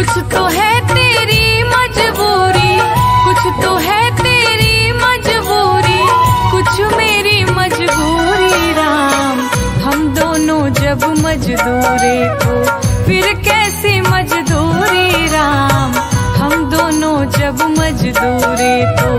कुछ तो है तेरी मजबूरी, कुछ तो है तेरी मजबूरी, कुछ मेरी मजबूरी राम। हम दोनों जब मजदूरे तो फिर कैसी मजदूरी राम? हम दोनों जब मजदूरे तो